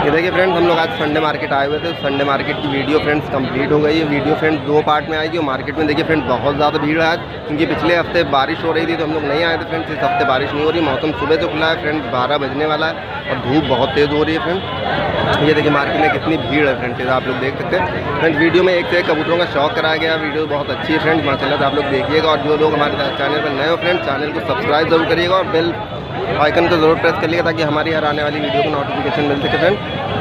ये देखिए फ्रेंड्स हम लोग आज संडे मार्केट आए हुए थे। संडे मार्केट की वीडियो फ्रेंड्स कंप्लीट हो गई है। वीडियो फ्रेंड्स दो पार्ट में आएगी। और मार्केट में देखिए फ्रेंड्स बहुत ज़्यादा भीड़ है आज। क्योंकि पिछले हफ़्ते बारिश हो रही थी तो हम लोग नहीं आए थे फ्रेंड्स इस हफ़्ते बारिश नहीं हो रही। मौसम सुबह तो खुला है फ्रेंड्स बारह बजने वाला है और धूप बहुत तेज़ हो रही है फ्रेंड्स ये देखिए मार्केट में कितनी भीड़ है फ्रेंड्स आप लोग देख सकते हैं। फ्रेंड्स वीडियो में एक से एक कबूतरों का शौक कराया गया वीडियो बहुत अच्छी है फ्रेंड्स माशाला से आप लोग देखिएगा। और जो लोग हमारे चैनल पर नए हो फ्रेंड्स चैनल को सब्सक्राइब ज़रूर करिएगा। और बेल आइकन को ज़रूर प्रेस कर लिएगा ताकि हमारी यार आने वाली वीडियो को नोटिफिकेशन मिल सके फ्रेंड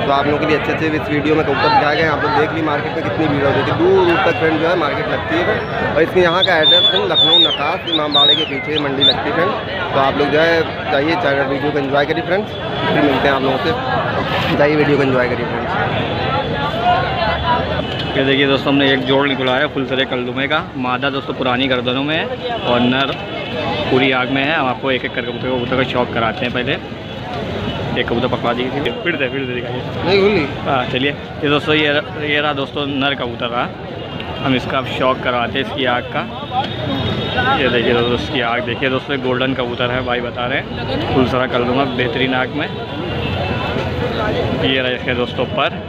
तो आप लोगों के लिए अच्छे अच्छे इस वीडियो में कबूतर दिखाए गए आप लोग देख ली मार्केट में कितनी भीड़ होती है दूर दूर तक फ्रेंड जो है मार्केट लगती है और इसमें यहाँ का एड्रेस फ्रेंड लखनऊ नकाश, इमाम बाड़े के पीछे मंडी लगती है फ्रेंड तो आप लोग जो है जाइए चैनल वीडियो को इन्जॉय करिए फ्रेंड्स फिर मिलते हैं आप लोगों से। जाइए वीडियो को इन्जॉय करिए फ्रेंड्स ये देखिए दोस्तों, हमने एक जोड़ निकला है फुल सरे कलदुमे का। मादा दोस्तों, पुरानी गर्दनों में और नर। पूरी आग में है। हम आपको एक एक करके कबूतर कबूतर का शौक कराते हैं पहले। एक कबूतर पकड़ा दीजिए फिर दे फिर दे दिखाइए। नहीं भूली हाँ चलिए। ये दोस्तों ये ये रहा दोस्तों नर कबूतर रहा। हम इसका शौक करवाते हैं इसकी आग का। ये देखिए दोस्तों इसकी आग देखिए दोस्तों गोल्डन कबूतर है भाई बता रहे हैं। फुल सारा कर दूँगा बेहतरीन आग में। ये रहे इसके दोस्तों पर।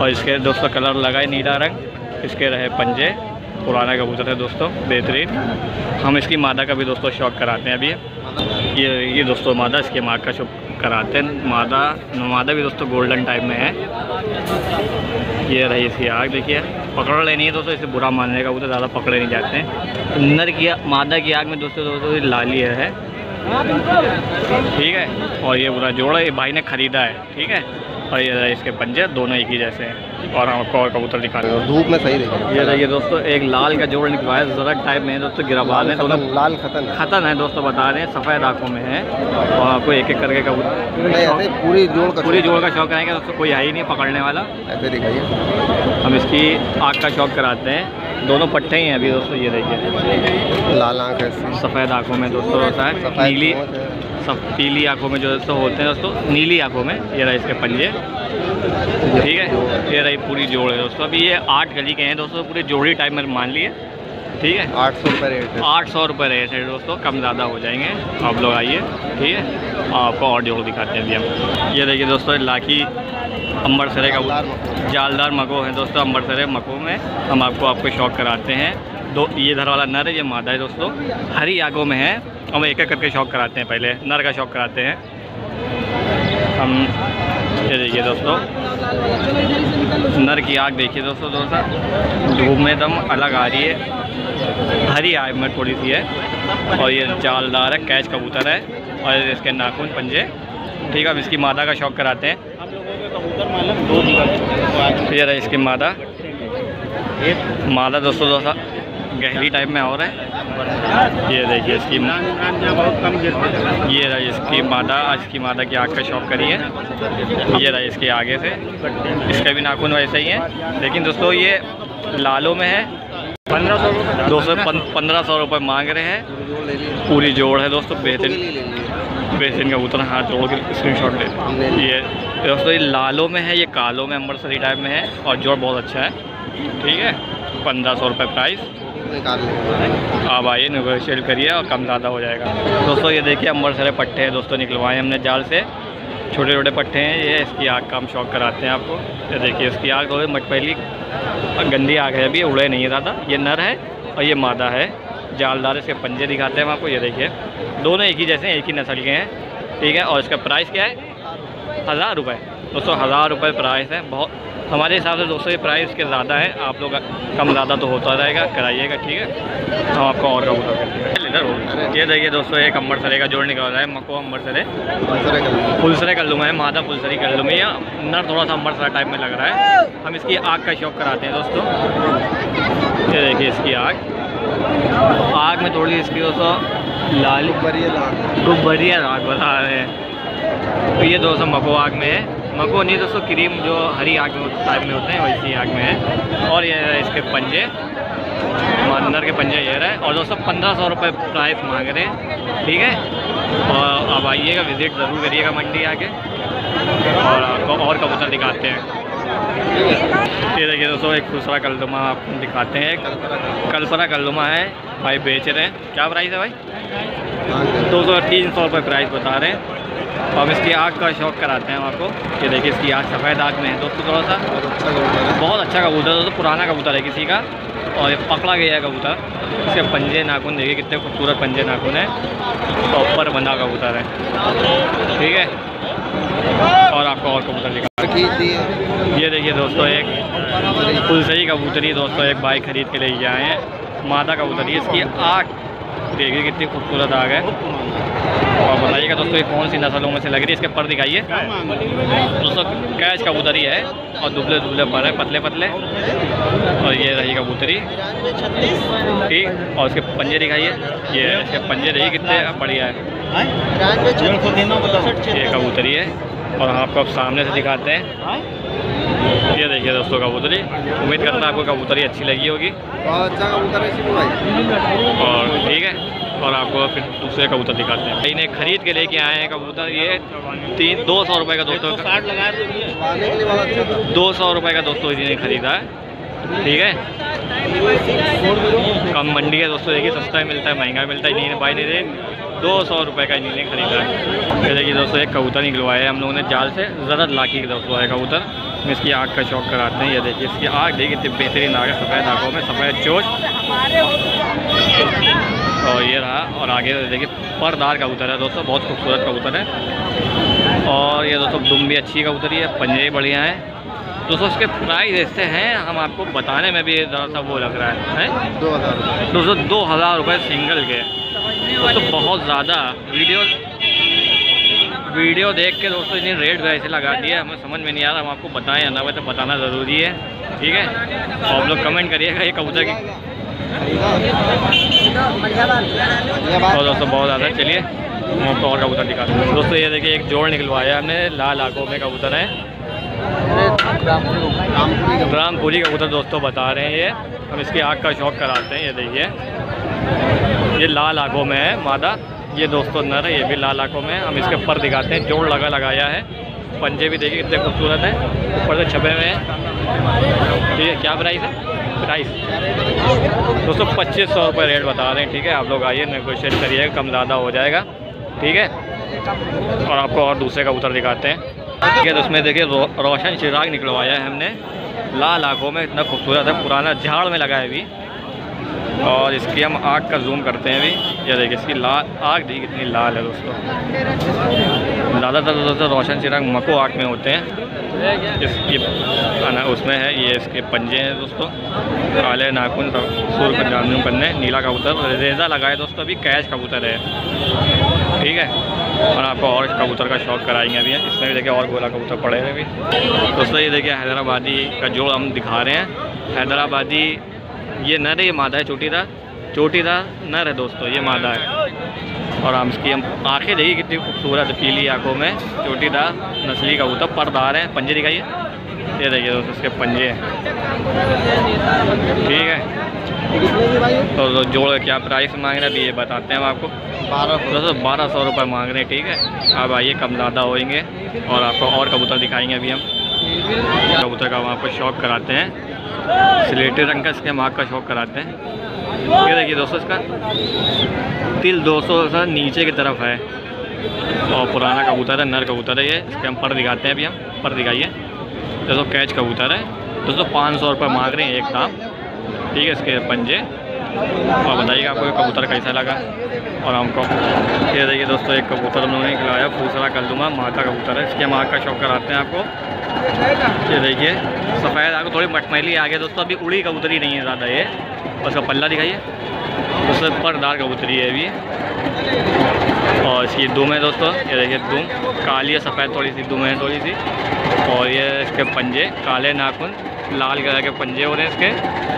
और इसके दोस्तों कलर लगाए नीला रंग। इसके रहे पंजे। पुराना कबूतर है दोस्तों, बेहतरीन। हम इसकी मादा का भी दोस्तों शौक कराते हैं अभी। ये ये दोस्तों मादा, इसके माँ का शौक कराते हैं। मादा मादा भी दोस्तों गोल्डन टाइप में है। ये रही इसकी आग, देखिए। पकड़ लेनी है दोस्तों, इसे बुरा मानने का कबूतर, ज़्यादा पकड़े नहीं जाते हैं। नर की मादा की आग में दोस्तों दोस्तों लाली है। ठीक है, और ये पूरा जोड़ा, ये भाई ने ख़रीदा है, ठीक है। और ये इसके पंजे दोनों एक ही जैसे हैं। और हम आपको और कबूतर दिखा रहे हैं। धूप में सही देखिए ये देखिए दोस्तों एक लाल का जोड़ निकलवाया है जरक टाइप में है दोस्तों गिराबाल है दोनों लाल खतन खतन है दोस्तों बता रहे हैं सफ़ेद आँखों में है। और आपको एक एक करके कबूतर पूरी जोड़ का पूरी जोड़ का शौक कराएँगे दोस्तों कोई है ही नहीं पकड़ने वाला। ऐसे दिखाइए। हम इसकी आँख का शौक कराते हैं। दोनों पट्टे ही हैं अभी दोस्तों ये देखिए। लाल आँख है सफ़ेद आँखों में दोस्तों होता है। नीली है। सब पीली आँखों में जो दोस्तों होते हैं दोस्तों नीली आँखों में ये रहा इसके पंजे। ठीक है? ये रही पूरी जोड़ है दोस्तों। अभी ये आठ गली के हैं दोस्तों पूरे जोड़ी टाइप में मान लिए ठीक है? आठ सौ रुपये रेट है। आठ सौ रुपये रेट है दोस्तों कम ज़्यादा हो जाएँगे। आप लोग आइए ठीक है? आपको और जोड़ दिखाते हैं अभी हम। ये देखिए दोस्तों लाखी अम्बरसरे का जालदार मको। है दोस्तों अम्बरसरे मको में। हम आपको आपको शौक कराते हैं। दो ये धर वाला नर है ये मादा है दोस्तों। हरी आगों में है। हम एक एक करके शौक कराते हैं पहले नर का शौक कराते हैं। हम ये देखिए दोस्तों नर की आग देखिए दोस्तों दोस्तों धूप में एकदम अलग आ रही है। हरी आग में थोड़ी सी है और ये जालदार है कैच कबूतर है और इसके नाखून पंजे। ठीक है अब इसकी मादा का शौक कराते हैं। ये रहा इसकी मादा। मादा दोस्तों दोस्तों गहरी टाइप में और है। ये देखिए इसकी बहुत कम ये रहा इसकी मादा की मादा की आँख का शौक करिए ये रहा इसके आगे से। इसका भी नाखून वैसे ही है। लेकिन दोस्तों, ये लालों में है। पंद्रह सौ दो सौ पंद्रह सौ रुपये मांग रहे हैं। पूरी जोड़ है दोस्तों, बेहतरीन बेहतरीन का उतना हाथ जोड़ के स्क्रीन शॉट ले। ये दोस्तों, ये लालों में है, ये कालों में अम्बरसरी टाइप में है। और जोड़ बहुत अच्छा है। ठीक है? पंद्रह सौ रुपये प्राइस आप आइए नेगोशिएट करिए और कम ज़्यादा हो जाएगा। दोस्तों, ये देखिए अम्बरसरे पट्टे हैं दोस्तों निकलवाए हमने जाल से। छोटे छोटे पट्टे हैं ये, इसकी आग का हम शौक कराते हैं आपको। ये देखिए, इसकी आग मट पहली गंदी आग है। अभी उड़े नहीं है ज़्यादा ये नर है और ये मादा है। जालदार इसके पंजे दिखाते हैं हम आपको। ये देखिए, दोनों एक ही जैसे हैं, एक ही नस्ल के हैं। ठीक है, और इसका प्राइस क्या है? हज़ार रुपये दोस्तों, हज़ार रुपये प्राइस है। बहुत हमारे हिसाब से दोस्तों ये प्राइस के ज़्यादा है। आप लोग कम ज़्यादा तो होता रहेगा कराइएगा ठीक है? हम आपको और का इधर ये देखिए दोस्तों एक अम्बरसरे का जोड़ निकल रहा है मको अम्बरसरे दूसरे का फुलसरे कर लूँगा मादा फुलसरी कर लूँगा या नर थोड़ा सा अम्बरसरा टाइप में लग रहा है। हम इसकी आग का शौक कराते हैं दोस्तों। ये देखिए इसकी आग। आग में थोड़ी इसकी दोस्तों। लाल बढ़िया गुब्बरिया आग बता रहे हैं। तो ये दोस्तों मको आग में है। मको नहीं, दोस्तों, क्रीम जो हरी आग में टाइप में होते हैं, वैसी आग में है। और ये इसके पंजे। अंदर के पंजे ये रहे। और दोस्तों, पंद्रह सौ रुपये प्राइस मांग रहे हैं। ठीक है? और अब आइएगा विज़िट ज़रूर करिएगा मंडी आके। और आपको और कबूतर दिखाते हैं। ये देखिए दोस्तों, एक दूसरा कलदुमा आपको दिखाते हैं। कल्पना कलदुमा है। भाई बेच रहे हैं। क्या प्राइस है भाई? दो सौ तीन सौ रुपये प्राइस बता रहे हैं। तो अब इसकी आग का शौक कराते हैं हम आपको। ये देखिए इसकी आग सफ़ेद आग में है। दोस्तों थोड़ा सा बहुत अच्छा कबूतर है। बहुत अच्छा कबूतर है दोस्तों पुराना कबूतर है किसी का। और ये पकड़ा गया है कबूतर। इसके पंजे नाखून देखिए कितने खूबसूरत पंजे नाखून है। प्रॉपर बना कबूतर है। ठीक है? और आपको और कबूतर दिखा ये देखिए दोस्तों एक फुलसरी कबूतरी दोस्तों एक बाइक खरीद के लेके आए हैं। मादा कबूतरी इसकी आठ देखिए कितनी खूबसूरत आग है। और बताइएगा दोस्तों, ये कौन सी नस्लों में से लग रही है? इसके पर दिखाइए। दोस्तों कैच कबूतरी है और दुबले दुबले पर है, पतले पतले। और ये रही कबूतरी। ठीक, और उसके पंजे दिखाइए। ये इसके पंजे देखिए कितने बढ़िया है। ये कबूतरी है। और हम आपको अब सामने से दिखाते हैं। ये देखिए दोस्तों, कबूतरी। उम्मीद करता हूँ आपको कबूतरी अच्छी लगी होगी। अच्छा कबूतर और ठीक है, और आपको फिर दूसरे कबूतर दिखाते हैं। इन्हें खरीद के लेके आए हैं कबूतर। ये तीन, दो सौ रुपये का दोस्तों दो सौ रुपये का दोस्तों इन्हें खरीदा है। ठीक है? कम मंडी है दोस्तों, देखिए सस्ता मिलता है, महँगा मिलता है, इन्हीं भाई ने दे सौ रुपये का इन्हीं ने खरीदा है। ये देखिए दोस्तों, एक कबूतर निकलवाया है। हम लोगों ने जाल से ज़रा लाखी का दोस्तों है कबूतर। हम इसकी आग का शौक कराते हैं। ये देखिए, इसकी आग देखिए कितनी बेहतरीन आग है। सफ़ेद आँखों में, सफ़ेद चोच और ये रहा, और आगे देखिए परदार कबूतर है दोस्तों। बहुत खूबसूरत कबूतर है। और ये दोस्तों, दुम भी अच्छी कबूतरी है। पंजे बढ़िया हैं। दोस्तों इसके प्राइस ऐसे हैं हम आपको बताने में भी ज़रा सा वो लग रहा है, है? दो हज़ार दोस्तों दो हज़ार रुपये सिंगल के। दोस्तों बहुत ज़्यादा। वीडियो वीडियो देख के दोस्तों इतनी रेट वैसे लगा दिए हमें समझ में नहीं आ रहा हम आपको बताएँ ना तो बताना ज़रूरी है। ठीक है? और आप लोग कमेंट करिएगा ये कबूतर की। और दोस्तों बहुत ज़्यादा चलिए हम आपको और कबूतर दिखाते हैं। दोस्तों ये देखिए एक जोड़ निकलवाया हमने लाल आँखों में कबूतर है। रामपुरी कबूतर दोस्तों बता रहे हैं ये। हम इसकी आग का शौक कराते हैं, ये देखिए। ये लाल आँखों में है, मादा। ये दोस्तों नर है, ये भी लाल आँखों में है। हम इसके ऊपर दिखाते हैं, जोड़ लगा लगाया है। पंजे भी देखिए, कितने खूबसूरत हैं। ऊपर से छपे हुए हैं। ठीक है क्या प्राइस है? प्राइस दोस्तों, पच्चीस सौ रुपये रेट बता रहे हैं, ठीक है? आप लोग आइए नेगोशिएट करिएगा कम ज़्यादा हो जाएगा, ठीक है? और आपको और दूसरे कबूतर दिखाते हैं। ठीक है तो उसमें देखिए रो, रोशन चिराग निकलवाया है हमने। लाल आँखों में इतना खूबसूरत है पुराना झाड़ में लगा है अभी। और इसकी हम आग का जूम करते हैं अभी। ये देखिए इसकी लाल आग देखिए कितनी लाल है दोस्तों। ज़्यादातर दोस्तों रोशन चिराग मको आग में होते हैं। इसकी उसमें है ये इसके पंजे हैं दोस्तों। काले नाखून सुर जामुन पन्ने नीला कबूतर। रेजा लगाए दोस्तों अभी कैच कबूतर है। ठीक है। और आपको और कबूतर का शौक कराएँगे अभी। इसमें भी देखिए और गोला कबूतर पड़े हैं अभी दोस्तों, ये देखिए हैदराबादी का जोड़ हम दिखा रहे हैं। हैदराबादी, ये नर है ये मादा है चोटीदार चोटीदार नर है दोस्तों, ये मादा है। और हम इसकी, हम आँखें देखिए कितनी खूबसूरत, पीली आँखों में। चोटीदार नस्ली कबूतर परदार हैं। पंजे दिखाइए। ये देखिए दोस्तों, इसके पंजे हैं। ठीक है। तो तो जोड़ क्या प्राइस मांग रहे हैं अभी ये बताते हैं हम आपको। बारह सौ। दोस्तों बारह सौ रुपये मांग रहे हैं ठीक है? अब आइए कम ज़्यादा होएँगे और आपको और कबूतर दिखाएँगे अभी हम। कबूतर का हम आपको शौक कराते हैं। स्लेटी रंग का इसके हम का शौक कराते हैं। ये देखिए दोस्तों इसका। तिल दो सौ से नीचे की तरफ़ है। और पुराना कबूतर है नर कबूतर है ये। इसके हम पर दिखाते हैं अभी हम। पर दिखाइए। दोस्तों कैच कबूतर है। दोस्तों पाँच सौ रुपये मांग रहे हैं एक दाम। ठीक है, इसके पंजे। और बताइएगा आपको कबूतर कैसा लगा। और हमको ये देखिए दोस्तों, एक कबूतर हम लोगों ने खिलाया फूसरा कलदुमा माँ का कबूतर है। इसके माँ का शौक कराते हैं आपको। ये देखिए, सफ़ेद आपको थोड़ी मटमैली आ गया दोस्तों, अभी उड़ी कबूतरी नहीं है ज़्यादा ये। उसका पल्ला दिखाइए। उससे परदार कबूतरी है अभी। और इसकी दुम है दोस्तों, ये देखिए दुम। काली है सफ़ेद थोड़ी सी, दुम है थोड़ी सी। और ये इसके पंजे, काले नाखून। लाल कलर के पंजे हो रहे हैं इसके।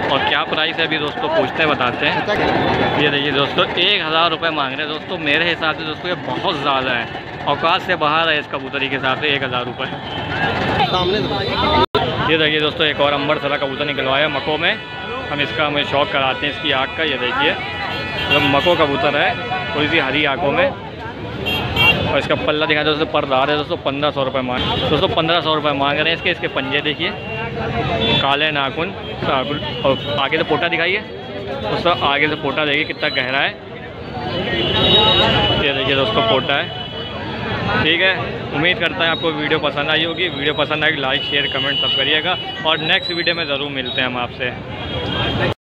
और क्या प्राइस है अभी दोस्तों? पूछते हैं, बताते हैं। ये देखिए दोस्तों, एक हज़ार रुपये मांग रहे हैं दोस्तों। मेरे हिसाब से दोस्तों, ये बहुत ज़्यादा है। औकात से बाहर है इस कबूतरी के हिसाब से एक हज़ार रुपये ये देखिए दोस्तों, एक और अंबर सरा कबूतर निकलवाया मको में। हम इसका, हमें शौक कराते हैं इसकी आँख का, ये देखिए। जो मको कबूतर है, थोड़ी सी हरी आँखों में। और इसका पल्ला दिखाया दोस्तों, परदार है दोस्तों, पंद्रह सौ रुपये मांग, दोस्तों, पंद्रह सौ रुपये मांग रहे हैं इसके इसके पंजे देखिए। काले नाखून नाखून और आगे से पोटा दिखाइए। उसका आगे से पोटा देखिए कितना गहरा है। ये देखिए दोस्तों, पोटा है। ठीक है, उम्मीद करता है आपको वीडियो पसंद आई होगी। वीडियो पसंद आएगी लाइक शेयर कमेंट सब करिएगा। और नेक्स्ट वीडियो में ज़रूर मिलते हैं हम आपसे।